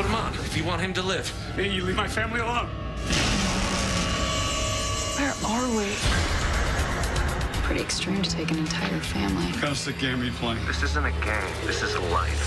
Put him on. if you want him to live. Hey, you leave my family alone. Where are we? Pretty extreme to take an entire family. How's the game you playing? This isn't a game. This is a life.